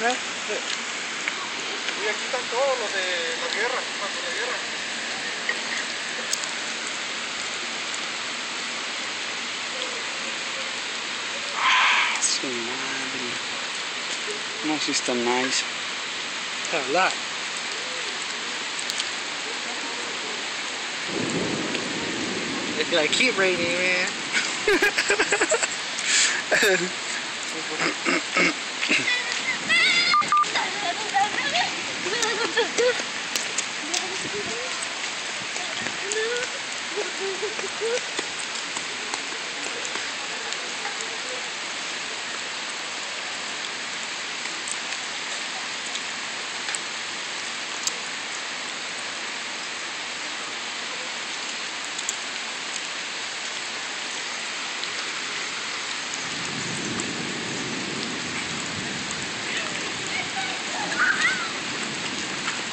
¿No? Y aquí están todos los de la guerra, cuando la guerra. Ah, su madre. No, sí está nice. Lot. It's like keep raining, man. Do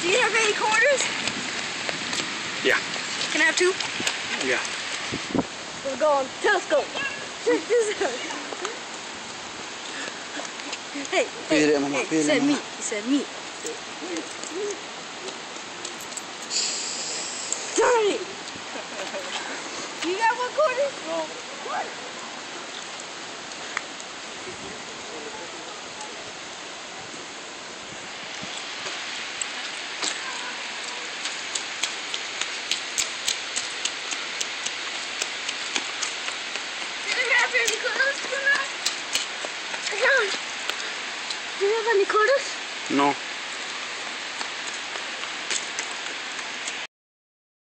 you have any quarters? Yeah. Can I have two? Yeah. We're going telescope. Check this out. Hey, hey, Pídele, mamá, hey, pídele, said mamá. meat. He said meat. Darn it! You got one quarter? No. What? Do you have any quarters for that? John, do you have any quarters? No.